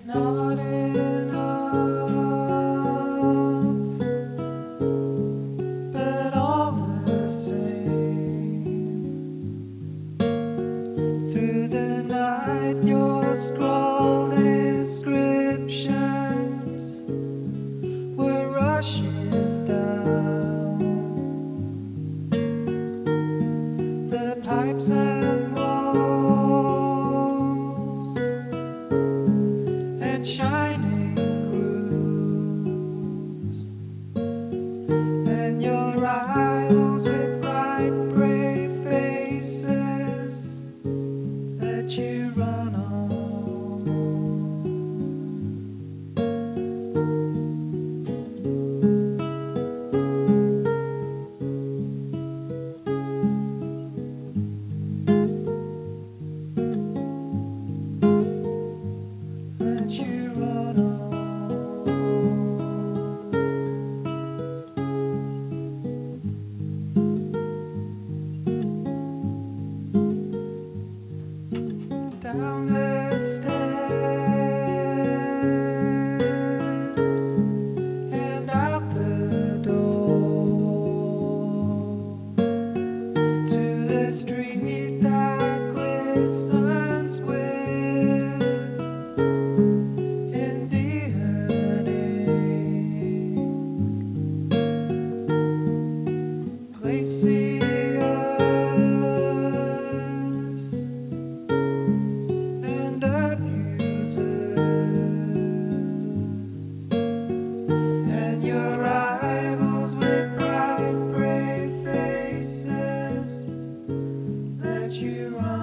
it's you